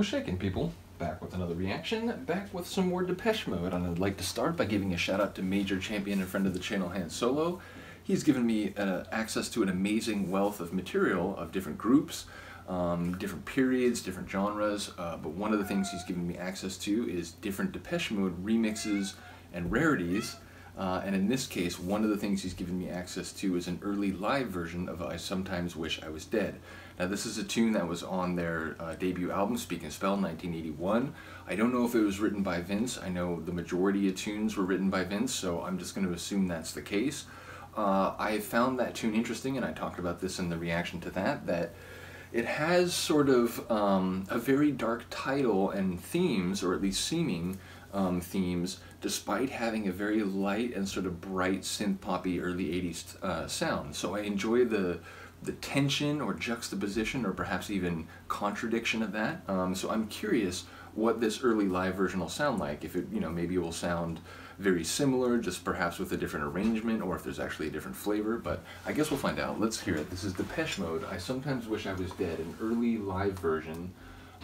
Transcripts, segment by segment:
What's shaking, people? Back with another reaction, back with some more Depeche Mode, and I'd like to start by giving a shout out to major champion and friend of the channel, Hand Solo. He's given me uh, access to an amazing wealth of material of different groups, um, different periods, different genres, uh, but one of the things he's given me access to is different Depeche Mode remixes and rarities. Uh, and in this case, one of the things he's given me access to is an early live version of I Sometimes Wish I Was Dead. Now this is a tune that was on their uh, debut album, Speak and Spell, 1981. I don't know if it was written by Vince. I know the majority of tunes were written by Vince, so I'm just going to assume that's the case. Uh, I found that tune interesting, and I talked about this in the reaction to that, that it has sort of um, a very dark title and themes, or at least seeming um, themes, despite having a very light and sort of bright synth poppy early 80s uh, sound. So I enjoy the the tension or juxtaposition or perhaps even contradiction of that. Um, so I'm curious what this early live version will sound like. If it, you know, maybe it will sound very similar, just perhaps with a different arrangement, or if there's actually a different flavor, but I guess we'll find out. Let's hear it. This is Depeche Mode, I Sometimes Wish I Was Dead, an early live version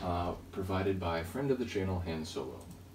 uh, provided by a friend of the channel, Hand Solo.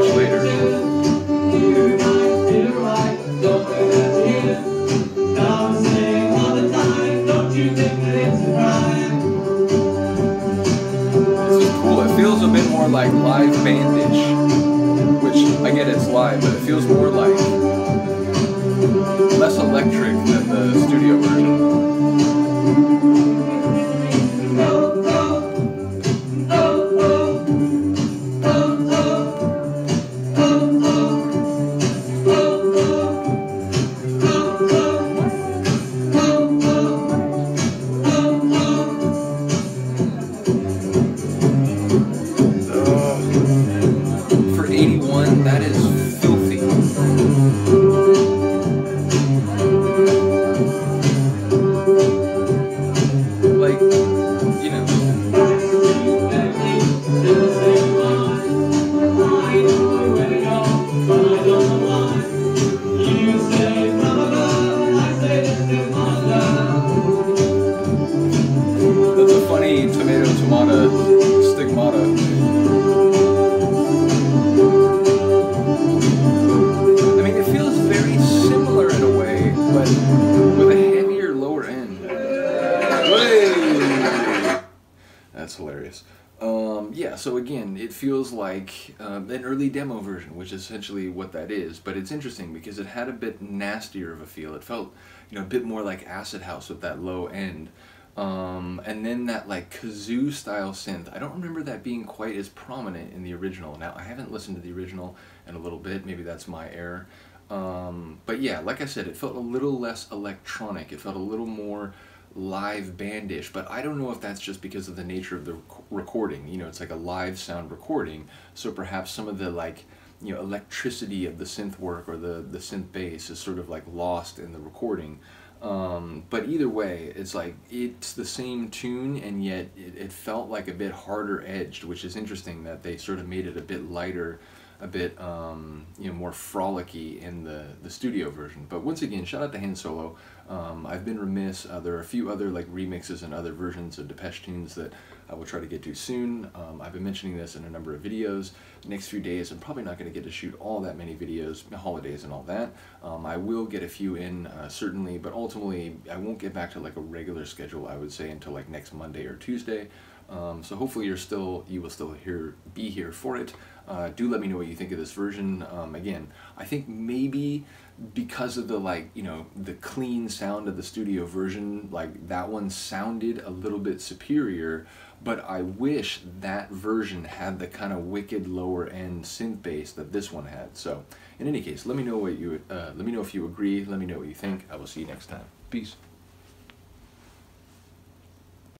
much later. This is cool. It feels a bit more like live bandage, which I get it's live, but it feels more like that, that is filthy. Like, That's hilarious. Um, yeah, so again, it feels like um, an early demo version, which is essentially what that is. But it's interesting because it had a bit nastier of a feel. It felt, you know, a bit more like Acid House with that low end. Um, and then that like kazoo style synth. I don't remember that being quite as prominent in the original. Now, I haven't listened to the original in a little bit. Maybe that's my error. Um, but yeah, like I said, it felt a little less electronic. It felt a little more live bandish, but I don't know if that's just because of the nature of the recording. You know, it's like a live sound recording, so perhaps some of the like, you know, electricity of the synth work or the, the synth bass is sort of like lost in the recording. Um, but either way, it's like, it's the same tune and yet it, it felt like a bit harder edged, which is interesting that they sort of made it a bit lighter a bit um, you know more frolicky in the the studio version. But once again, shout out to Hand Solo. Um, I've been remiss. Uh, there are a few other like remixes and other versions of Depeche tunes that I will try to get to soon. Um, I've been mentioning this in a number of videos. Next few days, I'm probably not going to get to shoot all that many videos, holidays and all that. Um, I will get a few in uh, certainly, but ultimately I won't get back to like a regular schedule. I would say until like next Monday or Tuesday. Um, so hopefully you're still you will still here be here for it. Uh, do let me know what you think of this version. Um, again, I think maybe because of the like you know the clean sound of the studio version, like that one sounded a little bit superior. But I wish that version had the kind of wicked lower end synth bass that this one had. So in any case, let me know what you uh, let me know if you agree. Let me know what you think. I will see you next time. Peace.